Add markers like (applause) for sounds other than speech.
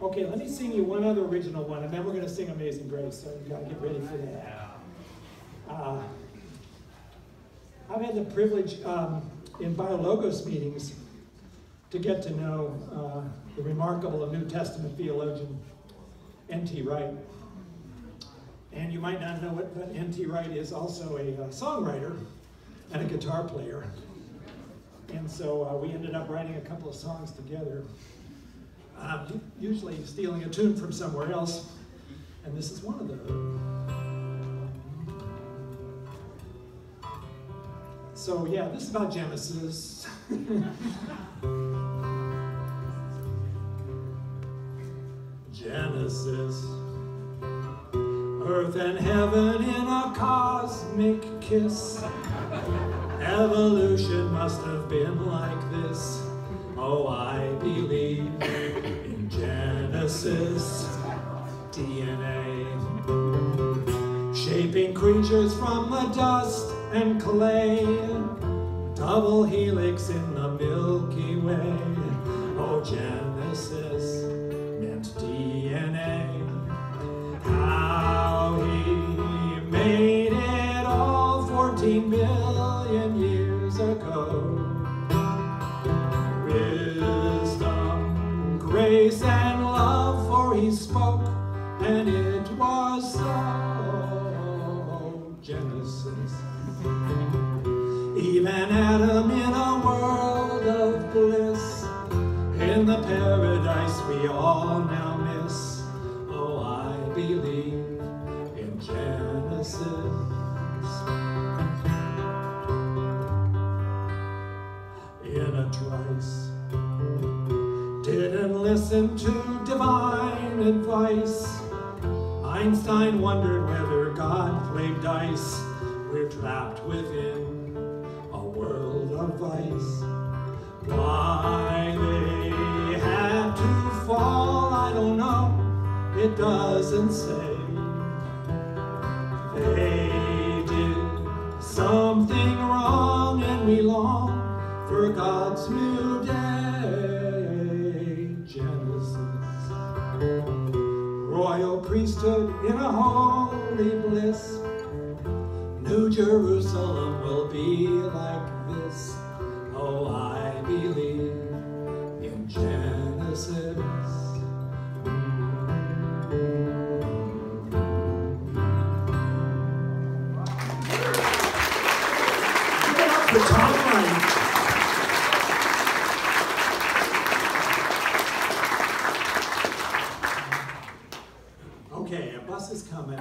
Okay, let me sing you one other original one, and then we're going to sing Amazing Grace, so you've got to get ready for that. Uh, I've had the privilege um, in Biologos meetings to get to know uh, the remarkable New Testament theologian N.T. Wright. And you might not know it, but N.T. Wright is also a uh, songwriter and a guitar player. And so uh, we ended up writing a couple of songs together, um, usually stealing a tune from somewhere else. And this is one of those. So yeah, this is about Genesis. (laughs) Genesis. Earth and heaven in a cosmic kiss. Evolution must have been like this. Oh, I believe Genesis. DNA. Shaping creatures from the dust and clay. Double helix in the Milky Way. Oh, Genesis meant DNA. How he made it all 14 million years ago. Wisdom, grace, and he spoke, and it was so. Genesis. Eve and Adam in a world of bliss, in the paradise we all now miss. Oh, I believe in Genesis. In a trice, didn't listen to divine advice. Einstein wondered whether God played dice. We're trapped within a world of vice. Why they had to fall, I don't know. It doesn't say. They did something wrong and we long for God's new royal priesthood in a holy bliss. New Jerusalem will be like this. Oh, I believe in Genesis. It up for Bus is coming.